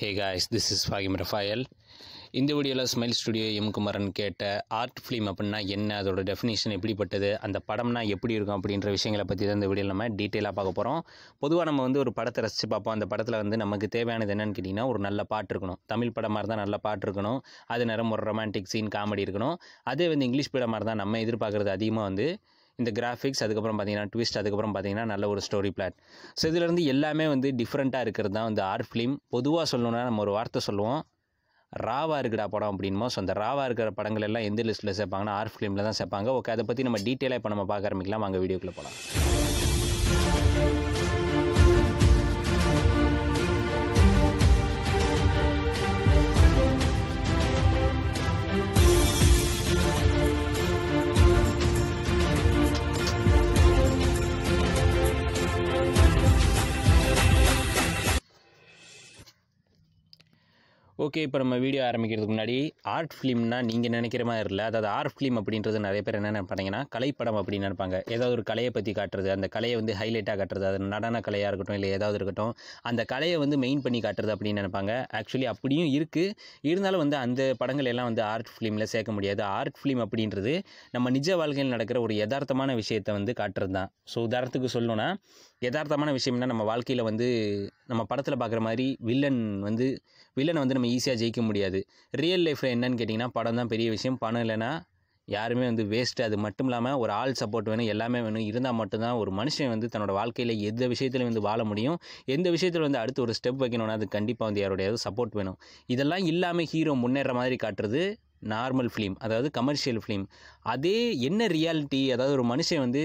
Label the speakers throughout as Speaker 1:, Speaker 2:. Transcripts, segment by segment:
Speaker 1: Hey guys this is Fahim Rafayal இந்த வீடியோவில் smile studio M Kumaran கேட்ட ஆர்ட் ஃபிலிம் அப்படின்னா என்ன? அதோட டெஃபினேஷன் எப்படிப்பட்டது? அந்த படம்னா எப்படி இருக்கும் அப்படின்ற விஷயங்களை பற்றி தான் இந்த வீடியோவில் நம்ம டீட்டெயிலாக பார்க்க போகிறோம் பொதுவாக நம்ம வந்து ஒரு படத்தை ரசித்து பார்ப்போம். அந்த படத்தில் வந்து நமக்கு தேவையானது என்னென்னு கேட்டிங்கன்னா ஒரு நல்ல பாட்டு இருக்கணும். தமிழ் படமாக இருந்தால் நல்ல பாட்டு இருக்கணும். அது நேரம் ஒரு ரொமான்டிக் சீன் காமெடி இருக்கணும். அதே வந்து இங்கிலீஷ் படமாக இருந்தால் நம்ம எதிர்பார்க்குறது அதிகமாக வந்து இந்த கிராஃபிக்ஸ் அதுக்கப்புறம் பார்த்தீங்கன்னா ட்விஸ்ட் அதுக்கப்புறம் பார்த்தீங்கன்னா நல்ல ஒரு ஸ்டோரி பிளாட் ஸோ இதுலேருந்து எல்லாமே வந்து டிஃப்ரெண்ட்டாக இருக்கிறது தான் வந்து ஆர்ட் ஃபிலிம் பொதுவாக சொல்லணும்னா நம்ம ஒரு வார்த்தை சொல்லுவோம். ராவா இருக்குடா படம் அப்படின்மோ ஸோ அந்த ராவா இருக்கிற படங்கள் எல்லாம் எந்த லிஸ்ட்டில் சேர்ப்பாங்கன்னா ஆர்ட் ஃபிலிமில் தான் சேர்ப்பாங்க ஓகே அதை பற்றி நம்ம டீட்டெயிலாக இப்போ நம்ம பார்க்க ஆரம்பிக்கலாம். வாங்க வீடியோக்குள்ளே போகலாம் ஓகே இப்போ நம்ம வீடியோ ஆரம்பிக்கிறதுக்கு முன்னாடி ஆர்ட் ஃபிலிம்னா நீங்கள் நினைக்கிற மாதிரி இல்லை. அதாவது ஆர்ட் ஃபிலிம் அப்படின்றது நிறைய பேர் என்ன நினைப்பாங்கன்னா கலைப்படம் அப்படின்னு நினைப்பாங்க. ஏதாவது ஒரு கலையை பற்றி காட்டுறது அந்த கலையை வந்து ஹைலைட்டாக காட்டுறது அது நடன கலையாக இருக்கட்டும் இல்லை ஏதாவது இருக்கட்டும் அந்த கலையை வந்து மெயின் பண்ணி காட்டுறது அப்படின்னு நினைப்பாங்க. ஆக்சுவலி அப்படியும் இருக்குது இருந்தாலும் வந்து அந்த படங்கள் எல்லாம் வந்து ஆர்ட் ஃபிலிமில் சேர்க்க முடியாது. ஆர்ட் ஃபிலிம் அப்படின்றது நம்ம நிஜ வாழ்க்கையில் நடக்கிற ஒரு யதார்த்தமான விஷயத்தை வந்து காட்டுறது தான் ஸோ உதாரணத்துக்கு சொல்லணும்னா யதார்த்தமான விஷயம்னா நம்ம வாழ்க்கையில் வந்து நம்ம படத்தில் பார்க்குற மாதிரி வில்லன் வந்து வில்லனை வந்து நம்ம ஈஸியாக ஜெயிக்க முடியாது. ரியல் லைஃப்பில் என்னன்னு கேட்டிங்கன்னா படம் தான் பெரிய விஷயம். பணம் இல்லைன்னா யாருமே வந்து வேஸ்ட்டு அது மட்டும் இல்லாமல் ஒரு ஆள் சப்போர்ட் வேணும் எல்லாமே வேணும். இருந்தால் மட்டும்தான் ஒரு மனுஷன் வந்து தன்னோட வாழ்க்கையில் எந்த விஷயத்துலையும் வந்து வாழ முடியும்? எந்த விஷயத்தில் வந்து அடுத்து ஒரு ஸ்டெப் வைக்கணும்னா அது கண்டிப்பாக வந்து யாரோடையாவது சப்போர்ட் வேணும். இதெல்லாம் இல்லாமல் ஹீரோ முன்னேற மாதிரி காட்டுறது நார்மல் ஃபிலிம் அதாவது கமர்ஷியல் ஃபிலிம் அதே என்ன ரியாலிட்டி அதாவது ஒரு மனுஷன் வந்து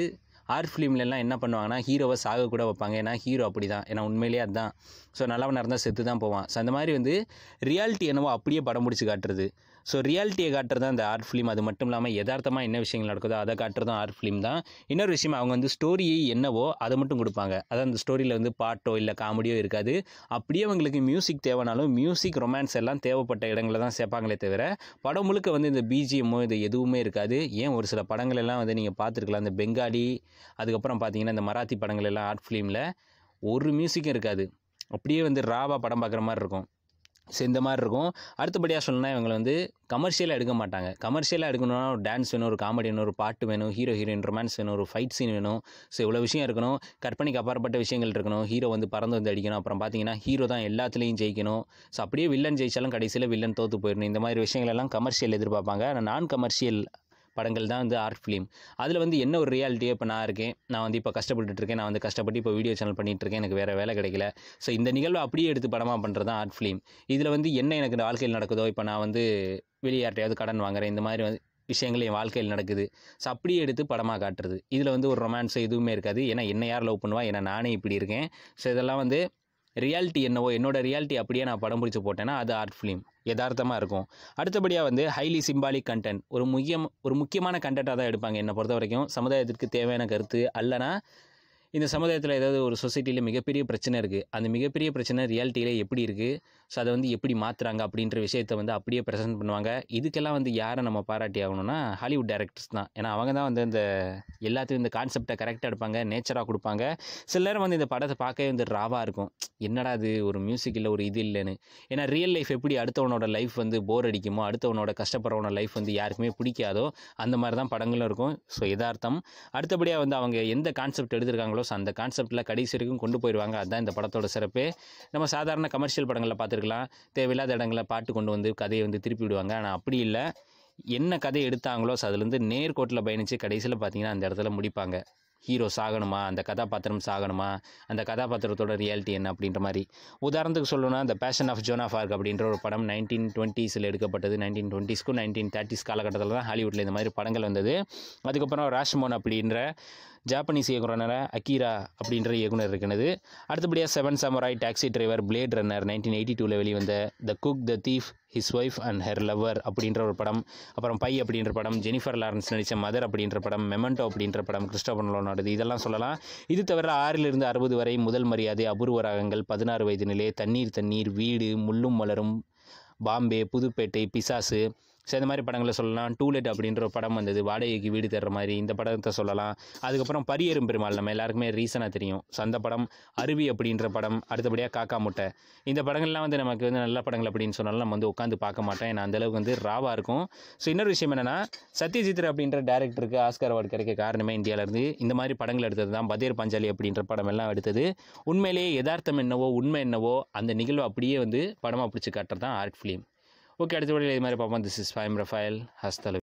Speaker 1: ஆர்ட் ஃபிலிம்லலாம் என்ன பண்ணுவாங்கன்னா ஹீரோவை சாக கூட வைப்பாங்க. ஏன்னா ஹீரோ அப்படி தான் ஏன்னா உண்மையிலேயே அதுதான். ஸோ நல்லவனாக இருந்தால் செத்து தான் போவான். ஸோ அந்த மாதிரி வந்து ரியாலிட்டி என்னவோ அப்படியே படம் பிடிச்சி காட்டுறது. ஸோ ரியாலிட்டியை காட்டுறது தான் அந்த ஆர்ட் ஃபிலிம் அது மட்டும் இல்லாமல் யதார்த்தமாக என்ன விஷயங்கள் நடக்குதோ அதை காட்டுறதும் ஆர்ட் ஃபிலிம் தான். இன்னொரு விஷயம் அவங்க வந்து ஸ்டோரி என்னவோ அதை மட்டும் கொடுப்பாங்க. அதாவது அந்த ஸ்டோரியில் வந்து பாட்டோ இல்லை காமெடியோ இருக்காது. அப்படியே அவங்களுக்கு மியூசிக் தேவைனாலும் மியூசிக் ரொமான்ஸ் எல்லாம் தேவைப்பட்ட இடங்களில் தான் சேர்ப்பாங்களே தவிர படம் முழுக்க வந்து இந்த பிஜிஎம்மோ இது எதுவுமே இருக்காது. ஏன் ஒரு சில படங்கள் எல்லாம் வந்து நீங்கள் பார்த்துருக்கலாம். இந்த பெங்காலி அதுக்கப்புறம் பார்த்தீங்கன்னா இந்த மராத்தி படங்கள் எல்லாம் ஆர்ட் ஃபிலிமில் ஒரு மியூசிக்கும் இருக்காது. அப்படியே வந்து ராவா படம் பார்க்குற மாதிரி இருக்கும். ஸோ இந்த மாதிரி இருக்கும். அடுத்தபடியாக சொல்லணும்னா இவங்களை வந்து கமர்ஷியலாக எடுக்க மாட்டாங்க. கமர்ஷியலாக எடுக்கணும்னா ஒரு டான்ஸ் வேணும் ஒரு காமெடி வேணும் ஒரு பாட்டு வேணும் ஹீரோ ஹீரோயின் ரொமான்ஸ் வேணும் ஒரு ஃபைட் சீன் வேணும். ஸோ இவ்வளோ விஷயம் இருக்கணும். கற்பனைக்கு அப்பாற்பட்ட விஷயங்கள் இருக்கணும். ஹீரோ வந்து பறந்து வந்து அடிக்கணும். அப்புறம் பார்த்தீங்கன்னா ஹீரோ தான் எல்லாத்துலேயும் ஜெயிக்கணும். ஸோ அப்படியே வில்லன் ஜெயிச்சாலும் கடைசியில் வில்லன் தோற்று போயிடணும். இந்த மாதிரி விஷயங்கள் எல்லாம் கமர்ஷியல் எதிர்பார்ப்பாங்க. ஆனால் நான் கமர்ஷியல் படங்கள் தான் வந்து ஆர்ட் ஃபிலிம் அதில் வந்து என்ன ஒரு ரியாலிட்டியோ இப்போ நான் இருக்கேன் நான் வந்து இப்போ கஷ்டப்பட்டுட்டு இருக்கேன் நான் வந்து கஷ்டப்பட்டு இப்போ வீடியோ சேனல் பண்ணிகிட்டு இருக்கேன் எனக்கு வேறு வேலை கிடைக்கல. ஸோ இந்த நிகழ்வை அப்படியே எடுத்து படமாக பண்ணுறது தான் ஆர்ட் ஃபிலிம் இதில் வந்து என்ன எனக்கு வாழ்க்கையில் நடக்குதோ இப்போ நான் வந்து வெளியாட்டையாவது கடன் வாங்குறேன் இந்த மாதிரி வந்து விஷயங்கள் என் வாழ்க்கையில் நடக்குது. ஸோ அப்படியே எடுத்து படமாக காட்டுறது. இதில் வந்து ஒரு ரொமான்ஸ் எதுவுமே இருக்காது. ஏன்னா என்ன யார் லவ் பண்ணுவா? ஏன்னா நானே இப்படி இருக்கேன். ஸோ இதெல்லாம் வந்து ரியாலிட்டி என்னவோ என்னோட ரியாலிட்டி அப்படியே நான் படம் பிடிச்சி போட்டேன்னா அது ஆர்ட் ஃபிலிம் யதார்த்தமாக இருக்கும். அடுத்தபடியாக வந்து ஹைலி சிம்பாலிக் கண்டென்ட் ஒரு முக்கியம் ஒரு முக்கியமான கண்டென்ட்டாக தான் எடுப்பாங்க என்னை பொறுத்த வரைக்கும் சமுதாயத்திற்கு தேவையான கருத்து அல்லனா இந்த சமுதாயத்தில் ஏதாவது ஒரு சொசைட்டியில் மிகப்பெரிய பிரச்சனை இருக்குது அந்த மிகப்பெரிய பிரச்சனை ரியாலிட்டியில் எப்படி இருக்குது ஸோ அதை வந்து எப்படி மாற்றுறாங்க அப்படின்ற விஷயத்தை வந்து அப்படியே ப்ரெசென்ட் பண்ணுவாங்க. இதுக்கெல்லாம் வந்து யாரை நம்ம பாராட்டி ஆகணும்னா ஹாலிவுட் டேரக்டர்ஸ் தான். ஏன்னா அவங்க தான் வந்து இந்த எல்லாத்தையும் இந்த கான்செப்டை கரெக்டாக எடுப்பாங்க நேச்சராக கொடுப்பாங்க. சில நேரம் வந்து இந்த படத்தை பார்க்கவே வந்து ராவாக இருக்கும். என்னடா அது ஒரு மியூசிக் இல்லை ஒரு இது இல்லைன்னு. ஏன்னா ரியல் லைஃப் எப்படி அடுத்தவனோட லைஃப் வந்து போர் அடிக்குமோ அடுத்தவனோட கஷ்டப்படுறவனோட லைஃப் வந்து யாருக்குமே பிடிக்காதோ அந்த மாதிரி தான் படங்களும் இருக்கும். ஸோ எதார்த்தம் அடுத்தபடியாக வந்து அவங்க எந்த கான்செப்ட் எடுத்திருக்காங்களோ ஸோ அந்த கான்செப்டில் கடைசி வரைக்கும் கொண்டு போயிடுவாங்க அதுதான் இந்த படத்தோட சிறப்பு. நம்ம சாதாரண கமர்ஷியல் படங்களில் பார்த்துருக்கலாம். தேவையில்லாத இடங்களில் பாட்டு கொண்டு வந்து கதையை வந்து திருப்பி விடுவாங்க. ஆனால் அப்படி இல்லை. என்ன கதை எடுத்தாங்களோ அதுலேருந்து நேர்கோட்டில் பயணித்து கடைசியில் பார்த்தீங்கன்னா அந்த இடத்துல முடிப்பாங்க. ஹீரோ சாகணுமா அந்த கதாபாத்திரம் சாகணுமா? அந்த கதாபாத்திரத்தோட ரியாலிட்டி என்ன? அப்படின்ற மாதிரி. உதாரணத்துக்கு சொல்லணும்னா இந்த passion of Joan of Arc அப்படின்ற ஒரு படம் நைன்டீன் டுவெண்ட்டீஸில் எடுக்கப்பட்டது. நைன்டீன் டுவெண்ட்டீஸ்க்கும் நைன்டீன் தேர்ட்டிஸ் காலகட்டத்தில் தான் ஹாலிவுட்டில் இந்த மாதிரி படங்கள் வந்தது. அதுக்கப்புறம் ராஷ்மோன் அப்படின்ற ஜாப்பனீஸ் இயக்குனரான அக்கீரா அப்படின்ற இயக்குனர் இருக்கிறது அடுத்தபடியாக seven samurai taxi driver blade runner nineteen eighty டூவில் வெளிவந்த the cook the thief his wife and her lover அப்படின்ற ஒரு படம். அப்புறம் பை அப்படின்ற படம் ஜெனிஃபர் லாரன்ஸ் நடித்த மதர் அப்படின்ற படம் மெமெண்டோ அப்படின்ற படம் கிறிஸ்டோபர் நோலனோடது இதெல்லாம் சொல்லலாம். இது தவிர ஆறிலிருந்து அறுபது வரை முதல் மரியாதை அபூர்வ ராகங்கள் பதினாறு வயது நிலை தண்ணீர் தண்ணீர் வீடு முள்ளும் மலரும் பாம்பே புதுப்பேட்டை பிசாசு ஸோ இந்த மாதிரி படங்களை சொல்லலாம். டூலெட் அப்படின்ற ஒரு படம் வந்தது. வாடகைக்கு வீடு தர்ற மாதிரி இந்த படத்தை சொல்லலாம். அதுக்கப்புறம் பரியரும் பெருமாள் நம்ம எல்லாருக்குமே ரீசனாக தெரியும். ஸோ அந்த படம் அருவி அப்படின்ற படம் அடுத்தபடியாக காக்கா முட்டை. இந்த படங்கள்லாம் வந்து நமக்கு வந்து நல்ல படங்கள் அப்படின்னு சொன்னாலும் நம்ம வந்து உட்காந்து பார்க்க மாட்டோம். ஏன்னா அந்தளவுக்கு வந்து ராவாக இருக்கும். ஸோ இன்னொரு விஷயம் என்னென்னா சத்யஜித்ரா அப்படின்ற டேரக்டருக்கு ஆஸ்கர் அவார்டு கிடைக்க காரணமே இந்தியாவிலேருந்து இந்த மாதிரி படங்கள் எடுத்தது தான். பதேர் பஞ்சாலி அப்படின்ற படம் எல்லாம் எடுத்தது. உண்மையிலேயே யதார்த்தம் என்னவோ உண்மை என்னவோ அந்த நிகழ்வு அப்படியே வந்து படமாக பிடிச்சி காட்டுறது தான் ஆர்ட் ஃபிலிம் ஓகே அடுத்த வழியில் இது மாதிரி பார்ப்போம் திஸ் இஸ் ஃபைம் ரஃபைல் ஹஸ்தலு